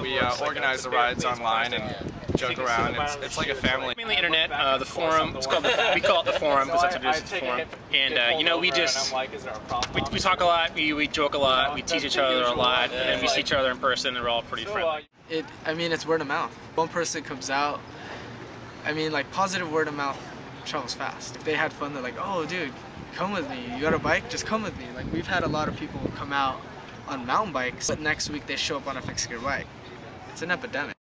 We uh, organize the rides online and joke around. It's, it's like a family. Mainly internet, uh, the forum. It's called the, we call it the forum because that's what it is. The forum. And uh, you know, we just we, we talk a lot. We, we joke a lot. We teach each other a lot, and we see each other in person, and we're all pretty friendly. It, I mean, it's word of mouth. One person comes out. I mean, like positive word of mouth travels fast. If they had fun, they're like, "Oh, dude, come with me. You got a bike? Just come with me." Like we've had a lot of people come out on mountain bikes, but next week they show up on a fixed gear bike. It's an epidemic.